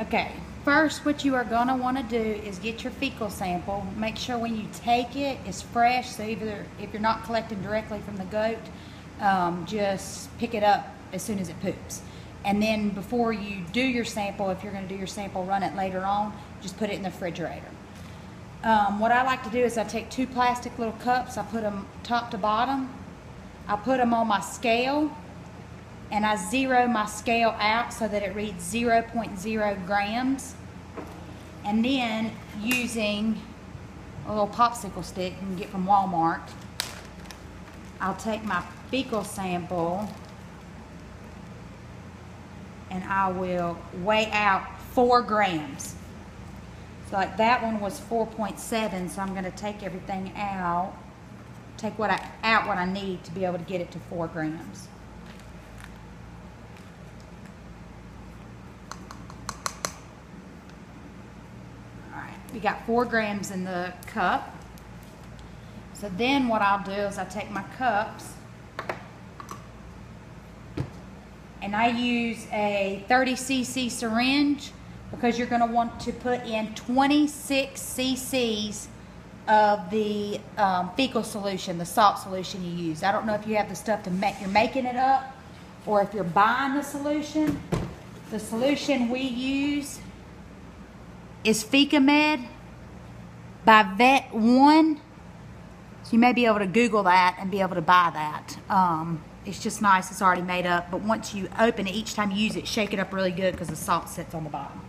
Okay, first what you are gonna wanna do is get your fecal sample. Make sure when you take it, it's fresh, so either, if you're not collecting directly from the goat, um, just pick it up as soon as it poops. And then before you do your sample, if you're gonna do your sample, run it later on, just put it in the refrigerator. Um, what I like to do is I take two plastic little cups, I put them top to bottom, I put them on my scale, and I zero my scale out so that it reads 0.0 grams. And then using a little popsicle stick you can get from Walmart, I'll take my fecal sample and I will weigh out four grams. So like that one was 4.7, so I'm gonna take everything out, take what I, out what I need to be able to get it to four grams. We got four grams in the cup. So then what I'll do is I take my cups and I use a 30 cc syringe because you're going to want to put in 26 cc's of the um, fecal solution, the salt solution you use. I don't know if you have the stuff to make, you're making it up or if you're buying the solution. The solution we use is Fecamed by Vet One. So you may be able to Google that and be able to buy that. Um, it's just nice, it's already made up, but once you open it, each time you use it, shake it up really good because the salt sits on the bottom.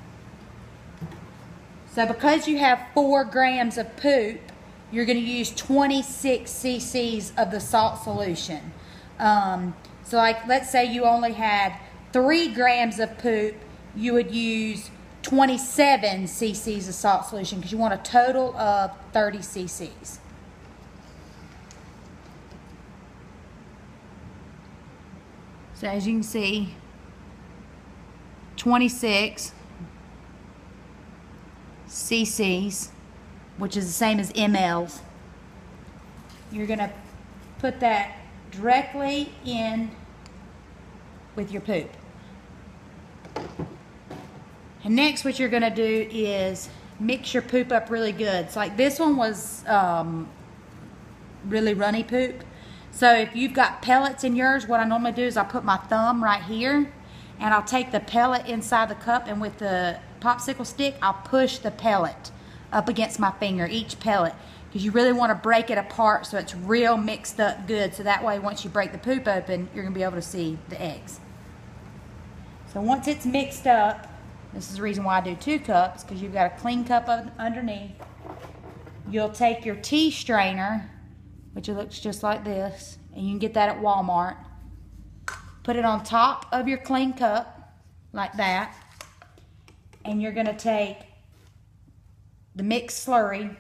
So because you have four grams of poop, you're going to use 26 cc's of the salt solution. Um, so like, let's say you only had three grams of poop, you would use 27 cc's of salt solution because you want a total of 30 cc's. So as you can see, 26 cc's, which is the same as mLs. You're going to put that directly in with your poop. And next what you're going to do is mix your poop up really good. So like this one was um, really runny poop. So if you've got pellets in yours, what I normally do is I put my thumb right here and I'll take the pellet inside the cup and with the popsicle stick, I'll push the pellet up against my finger, each pellet, because you really want to break it apart so it's real mixed up good. So that way, once you break the poop open, you're going to be able to see the eggs. So once it's mixed up, this is the reason why I do two cups, because you've got a clean cup underneath. You'll take your tea strainer which it looks just like this, and you can get that at Walmart. Put it on top of your clean cup, like that, and you're gonna take the mixed slurry,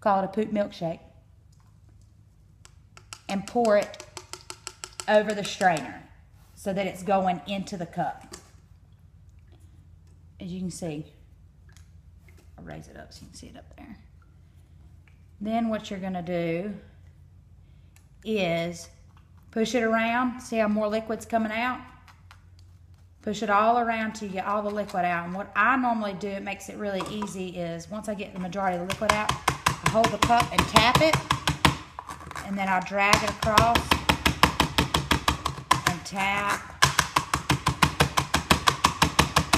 call it a poop milkshake, and pour it over the strainer so that it's going into the cup. As you can see, I'll raise it up so you can see it up there. Then what you're gonna do is push it around. See how more liquid's coming out? Push it all around you get all the liquid out. And what I normally do, it makes it really easy, is once I get the majority of the liquid out, I hold the cup and tap it. And then I'll drag it across and tap.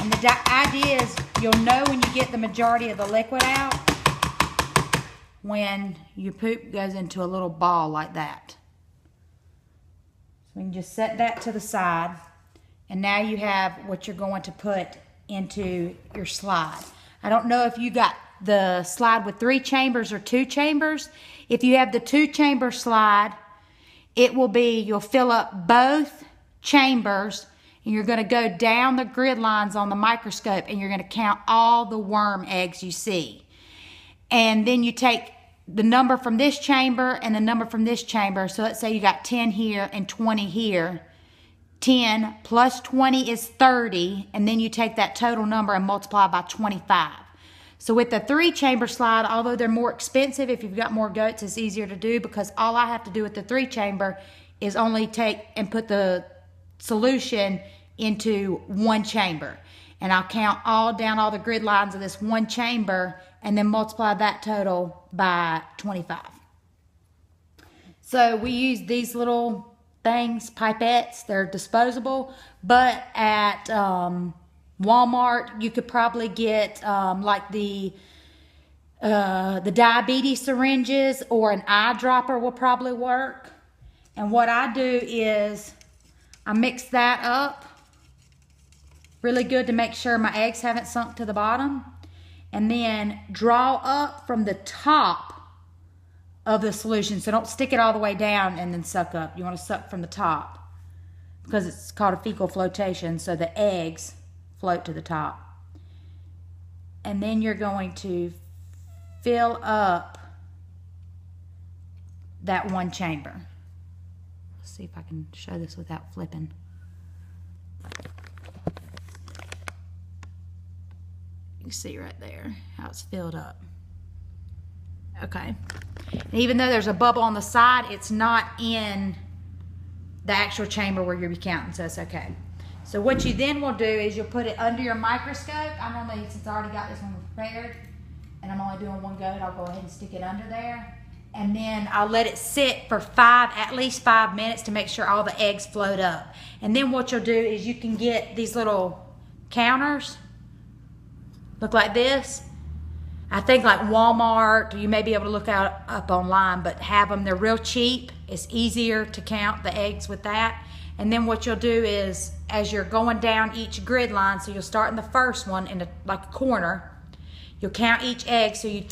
And the idea is you'll know when you get the majority of the liquid out when your poop goes into a little ball like that. So we can just set that to the side. And now you have what you're going to put into your slide. I don't know if you got the slide with three chambers or two chambers. If you have the two chamber slide, it will be, you'll fill up both chambers and you're going to go down the grid lines on the microscope and you're going to count all the worm eggs you see. And then you take the number from this chamber and the number from this chamber. So let's say you got 10 here and 20 here. 10 plus 20 is 30, and then you take that total number and multiply by 25. So with the three chamber slide, although they're more expensive, if you've got more goats, it's easier to do because all I have to do with the three chamber is only take and put the solution into one chamber. and I'll count all down all the grid lines of this one chamber and then multiply that total by 25. So we use these little things, pipettes, they're disposable, but at um, Walmart you could probably get um, like the uh, the diabetes syringes or an eyedropper will probably work. And what I do is I mix that up really good to make sure my eggs haven't sunk to the bottom. And then draw up from the top of the solution. So don't stick it all the way down and then suck up. You want to suck from the top because it's called a fecal flotation. So the eggs float to the top. And then you're going to fill up that one chamber. See if I can show this without flipping. You can see right there how it's filled up. Okay. And even though there's a bubble on the side, it's not in the actual chamber where you'll be counting, so it's okay. So what you then will do is you'll put it under your microscope. I normally, since I already got this one prepared, and I'm only doing one go, I'll go ahead and stick it under there. And then I'll let it sit for five, at least five minutes to make sure all the eggs float up. And then what you'll do is you can get these little counters, look like this. I think like Walmart, you may be able to look out up online, but have them, they're real cheap. It's easier to count the eggs with that. And then what you'll do is, as you're going down each grid line, so you'll start in the first one in a, like a corner, You'll count each egg, so you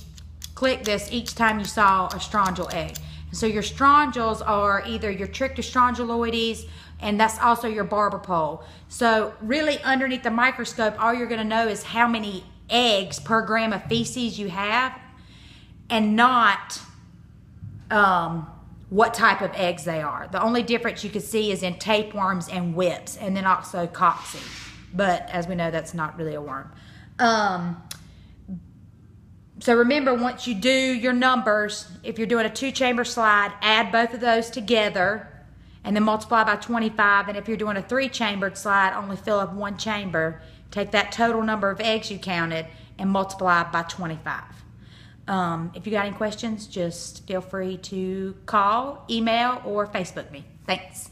click this each time you saw a strongyle egg. So your strongyles are either your Trichostrongyloides, and that's also your barber pole. So really underneath the microscope, all you're gonna know is how many eggs per gram of feces you have, and not um, what type of eggs they are. The only difference you can see is in tapeworms and whips, and then also. But as we know, that's not really a worm. Um, so remember, once you do your numbers, if you're doing a two chamber slide, add both of those together and then multiply by 25. And if you're doing a three chambered slide, only fill up one chamber. Take that total number of eggs you counted and multiply by 25. Um, if you got any questions, just feel free to call, email, or Facebook me. Thanks.